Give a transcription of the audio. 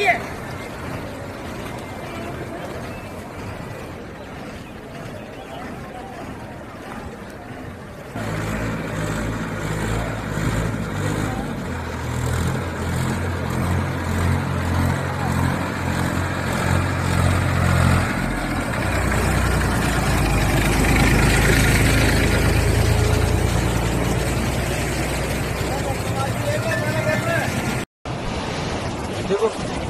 सी आ रही है देखो